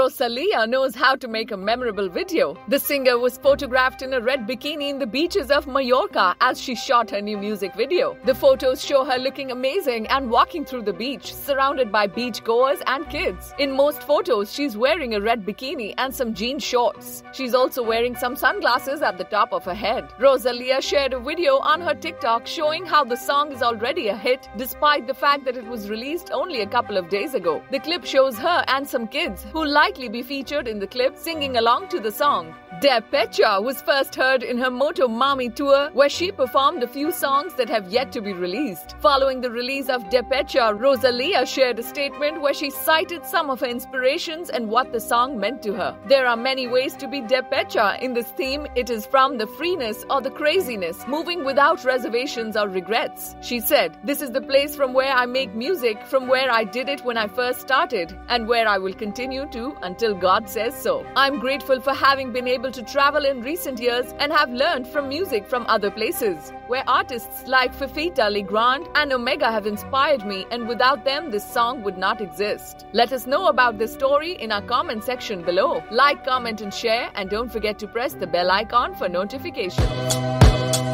Rosalia knows how to make a memorable video. The singer was photographed in a red bikini in the beaches of Mallorca as she shot her new music video. The photos show her looking amazing and walking through the beach, surrounded by beachgoers and kids. In most photos, she's wearing a red bikini and some jean shorts. She's also wearing some sunglasses at the top of her head. Rosalia shared a video on her TikTok showing how the song is already a hit despite the fact that it was released only a couple of days ago. The clip shows her and some kids who likely be featured in the clip singing along to the song. Despechá was first heard in her Motomami tour, where she performed a few songs that have yet to be released. Following the release of Despechá, Rosalia shared a statement where she cited some of her inspirations and what the song meant to her. There are many ways to be Despechá. In this theme, it is from the freeness or the craziness, moving without reservations or regrets. She said, This is the place from where I make music, from where I did it when I first started, and where I will continue to until God says so. I'm grateful for having been able to travel in recent years and have learned from music from other places, where artists like Fefita La Grande and Omega have inspired me, and without them, this song would not exist. Let us know about this story in our comment section below. Like, comment, and share, and don't forget to press the bell icon for notifications.